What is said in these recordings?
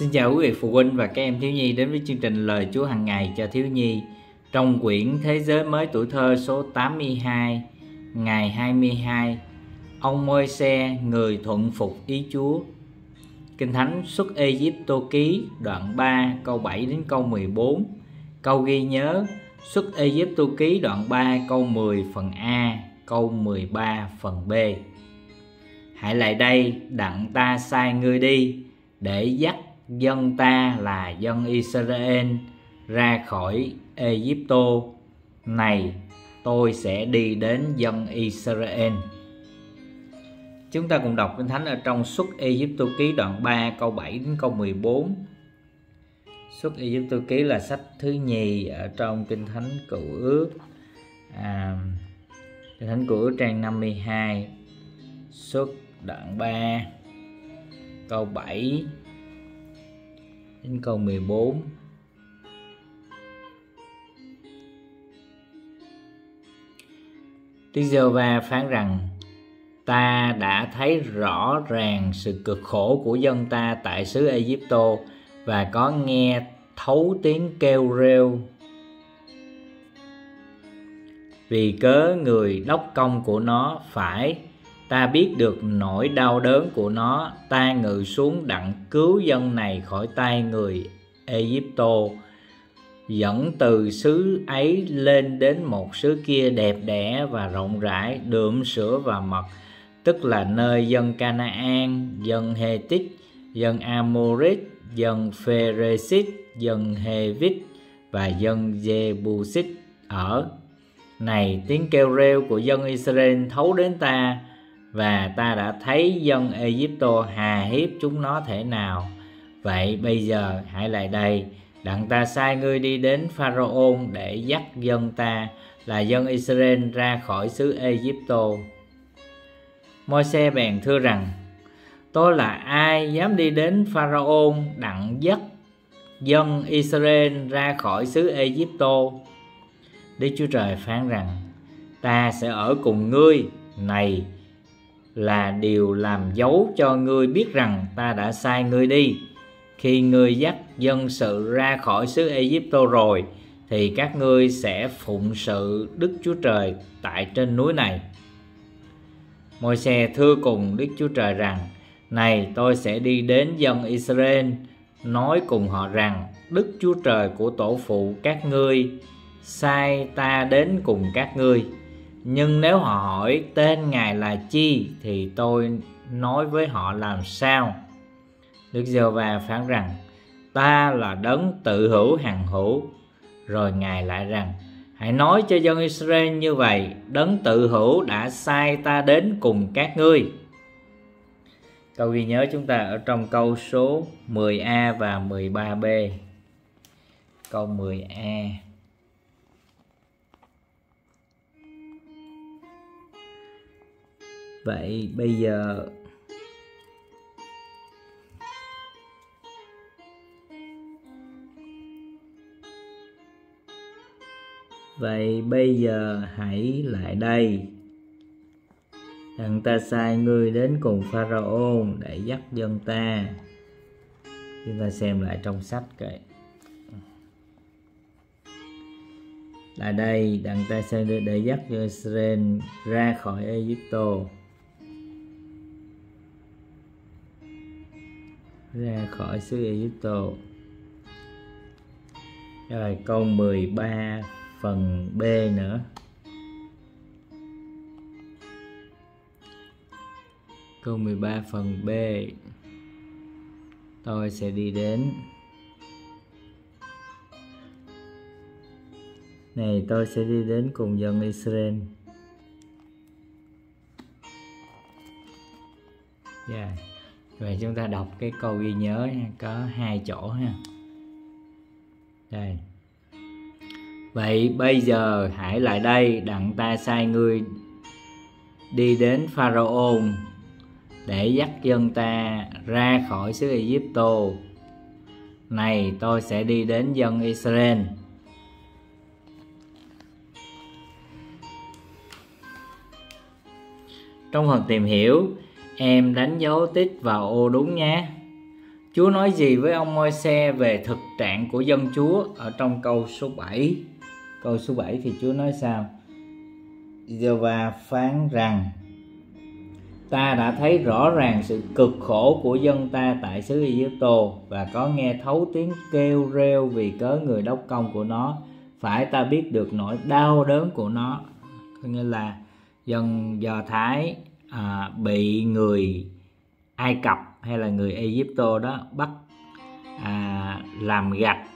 Xin chào quý vị phụ huynh và các em thiếu nhi đến với chương trình Lời Chúa hàng ngày cho thiếu nhi. Trong quyển Thế giới mới tuổi thơ số 82 ngày 22 Ông môi xe người thuận phục ý Chúa. Kinh Thánh xuất Ê Tô ký, đoạn 3 câu 7 đến câu 14 Câu ghi nhớ, xuất Ê Tô ký, đoạn 3 câu 10 phần A, câu 13 phần B. Hãy lại đây, đặng ta sai ngươi đi, để dắt dân ta là dân Israel ra khỏi Egypto. Này tôi sẽ đi đến dân Israel. Chúng ta cùng đọc Kinh Thánh ở trong Xuất Egypto ký đoạn 3 câu 7 đến câu 14 Xuất Egypto ký là sách thứ nhì ở trong Kinh Thánh Cựu Ước. À, Kinh Thánh Cựu Ước trang 52 Xuất đoạn 3 câu 7 đến câu 14 Đức giê va phán rằng, ta đã thấy rõ ràng sự cực khổ của dân ta tại xứ Egypto và có nghe thấu tiếng kêu rêu. Vì cớ người đốc công của nó phải ta biết được nỗi đau đớn của nó ta ngự xuống đặng cứu dân này khỏi tay người Egypto dẫn từ xứ ấy lên đến một xứ kia đẹp đẽ và rộng rãi đượm sữa và mật tức là nơi dân Canaan, dân Hethit, dân Amorit, dân Pheresit, dân Hevit và dân Jebusit ở. Này tiếng kêu reo của dân Israel thấu đến ta và ta đã thấy dân Egypto hà hiếp chúng nó thể nào. Vậy bây giờ hãy lại đây, đặng ta sai ngươi đi đến Pharaoh để dắt dân ta là dân Israel ra khỏi xứ Egypto. Môi-se bèn thưa rằng Tôi là ai dám đi đến Pharaoh đặng dắt dân Israel ra khỏi xứ Egypto Đức Chúa Trời phán rằng Ta sẽ ở cùng ngươi Này là điều làm dấu cho ngươi biết rằng ta đã sai ngươi đi. Khi ngươi dắt dân sự ra khỏi xứ Egypto rồi, thì các ngươi sẽ phụng sự Đức Chúa Trời tại trên núi này. Môi xe thưa cùng Đức Chúa Trời rằng, Này, tôi sẽ đi đến dân Israel, Nói cùng họ rằng, Đức Chúa Trời của tổ phụ các ngươi Sai ta đến cùng các ngươi. Nhưng nếu họ hỏi tên Ngài là chi Thì tôi nói với họ làm sao Đức giê va phán rằng Ta là đấng tự hữu hằng hữu Rồi Ngài lại rằng Hãy nói cho dân Israel như vậy, đấng tự hữu đã sai ta đến cùng các ngươi. Câu ghi nhớ chúng ta ở trong câu số 10A và 13B. Câu 10A. Vậy bây giờ vậy bây giờ hãy lại đây. Rằng ta sai ngươi đến cùng pharaoh để dắt dân ta. Chúng ta xem lại trong sách kệ là đây đặng ta sai để dắt Israel ra khỏi Egypto. Ra khỏi xứ Egypto. Rồi câu 13 phần B nữa. Câu 13 phần B. Tôi sẽ đi đến. Này, tôi sẽ đi đến cùng dân Israel. Yeah vậy chúng ta đọc cái câu ghi nhớ có hai chỗ ha. Đây. Vậy bây giờ hãy lại đây, đặng ta sai ngươi đi đến pharaoh để dắt dân ta ra khỏi xứ Egypto. Này, tôi sẽ đi đến dân Israel. Trong phần tìm hiểu em đánh dấu tích vào ô đúng nhé. Chúa nói gì với ông Môi-se về thực trạng của dân Chúa ở trong câu số 7 câu số 7 thì Chúa nói sao? Giê-va phán rằng, ta đã thấy rõ ràng sự cực khổ của dân ta tại xứ Ai-Cập và có nghe thấu tiếng kêu reo vì cớ người đốc công của nó. Phải ta biết được nỗi đau đớn của nó. Có nghĩa là dân Do Thái à, bị người Ai Cập hay là người Egypto đó bắt à, làm gạch.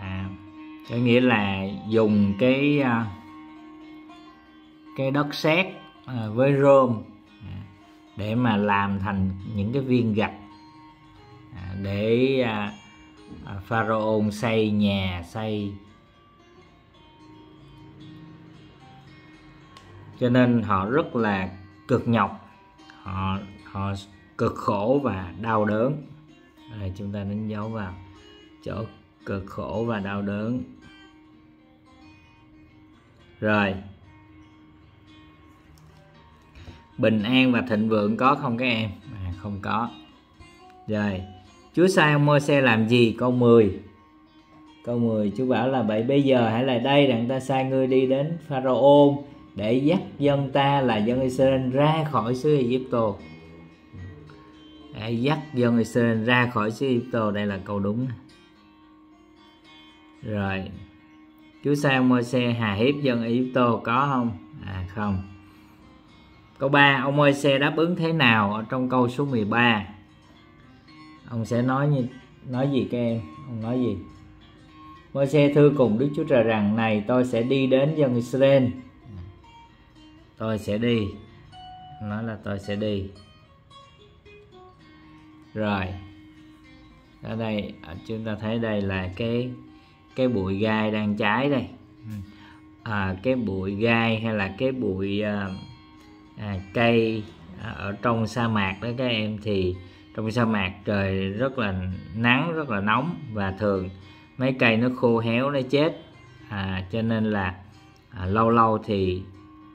À, có nghĩa là dùng cái à, cái đất sét à, với rơm à, để mà làm thành những cái viên gạch à, để à, à, pharaoh xây nhà xây. Cho nên họ rất là cực nhọc. Họ họ cực khổ và đau đớn. Đây chúng ta đánh dấu vào chỗ cực khổ và đau đớn. Rồi. Bình an và thịnh vượng có không các em? À, không có. Rồi. Chúa sai ông Môi-se làm gì? Câu 10 câu 10 Chúa bảo là vậy bây giờ hãy lại đây đặng ta sai ngươi đi đến Pharaoh để dắt dân ta là dân Israel ra khỏi xứ Egypto. Để dắt dân Israel ra khỏi xứ Egypto. Đây là câu đúng. Rồi, Chúa sao Moses Môi-se hà hiếp dân Egypto có không? À không. Câu 3 ông Môi-se đáp ứng thế nào ở trong câu số 13 ông sẽ nói như, nói gì các em? Ông nói gì? Môi-se thưa cùng Đức Chúa Trời rằng, này, tôi sẽ đi đến dân Israel tôi sẽ đi. Nói là tôi sẽ đi. Rồi. Ở đây à, chúng ta thấy đây là cái cái bụi gai đang cháy đây. À, cái bụi gai hay là cái bụi à, à, cây à, ở trong sa mạc đó các em thì trong sa mạc trời rất là nắng rất là nóng và thường mấy cây nó khô héo nó chết. À, cho nên là à, lâu lâu thì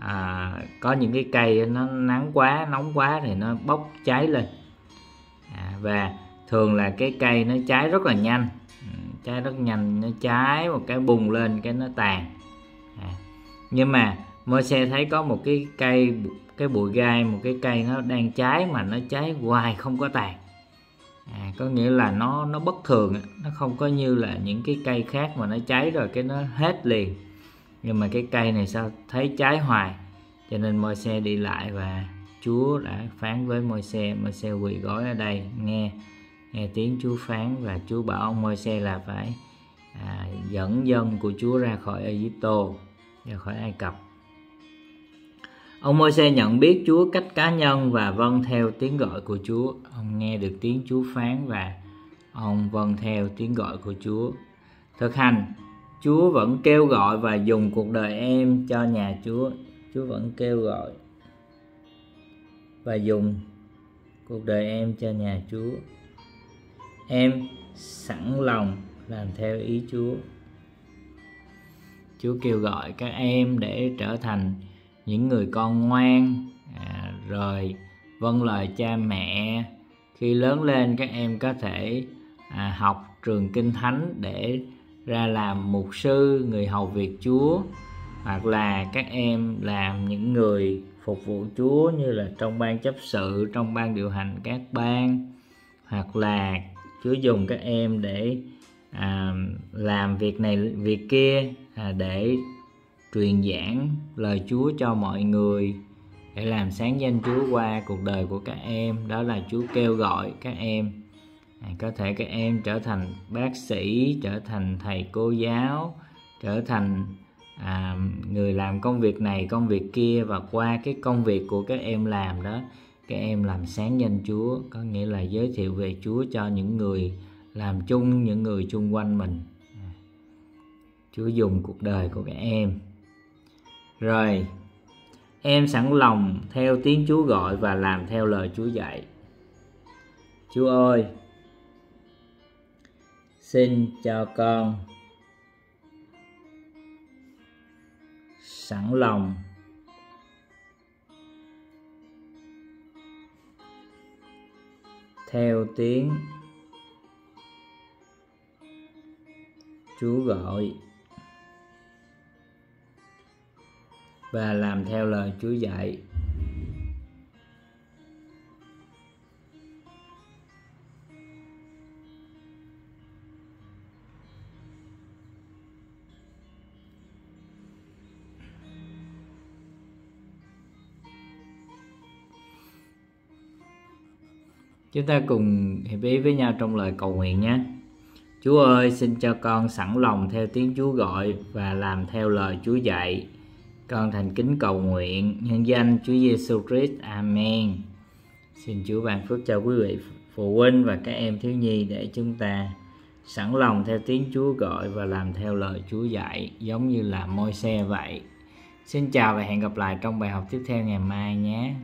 à, có những cái cây nó nắng quá nóng quá thì nó bốc cháy lên. À, và thường là cái cây nó cháy rất là nhanh. Ừ, cháy rất nhanh nó cháy một cái bùng lên cái nó tàn. À, nhưng mà mơ xe thấy có một cái cây cái bụi gai một cái cây nó đang cháy mà nó cháy hoài không có tàn. À, có nghĩa là nó nó bất thường nó không có như là những cái cây khác mà nó cháy rồi cái nó hết liền nhưng mà cái cây này sao thấy trái hoài cho nên môi xe đi lại và Chúa đã phán với môi xe môi xe quỳ gối ở đây nghe nghe tiếng Chúa phán và Chúa bảo ông môi xe là phải à, dẫn dân của Chúa ra khỏi Egypto ra khỏi Ai Cập Ông Môi-se nhận biết Chúa cách cá nhân và vâng theo tiếng gọi của Chúa. Ông nghe được tiếng Chúa phán và ông vâng theo tiếng gọi của Chúa. Thực hành, Chúa vẫn kêu gọi và dùng cuộc đời em cho nhà Chúa. Chúa vẫn kêu gọi và dùng cuộc đời em cho nhà Chúa. Em sẵn lòng làm theo ý Chúa. Chúa kêu gọi các em để trở thành những người con ngoan à, rồi vâng lời cha mẹ khi lớn lên các em có thể à, học trường kinh thánh để ra làm mục sư người hầu việc chúa hoặc là các em làm những người phục vụ chúa như là trong ban chấp sự trong ban điều hành các ban hoặc là chúa dùng các em để à, làm việc này việc kia à, để truyền giảng lời Chúa cho mọi người để làm sáng danh Chúa qua cuộc đời của các em. Đó là Chúa kêu gọi các em có thể các em trở thành bác sĩ trở thành thầy cô giáo trở thành à, người làm công việc này công việc kia và qua cái công việc của các em làm đó các em làm sáng danh Chúa. Có nghĩa là giới thiệu về Chúa cho những người làm chung những người chung quanh mình. Chúa dùng cuộc đời của các em. Rồi em sẵn lòng theo tiếng Chúa gọi và làm theo lời Chúa dạy. Chúa ơi, xin cho con sẵn lòng. Theo tiếng Chúa gọi và làm theo lời Chúa dạy. Chúng ta cùng hiệp ý với nhau trong lời cầu nguyện nhé. Chúa ơi, xin cho con sẵn lòng theo tiếng Chúa gọi và làm theo lời Chúa dạy. Con thành kính cầu nguyện nhân danh Chúa Giêsu Christ. Amen. Xin Chúa ban phước cho quý vị phụ huynh và các em thiếu nhi để chúng ta sẵn lòng theo tiếng Chúa gọi và làm theo lời Chúa dạy giống như là môi xe vậy. Xin chào và hẹn gặp lại trong bài học tiếp theo ngày mai nhé.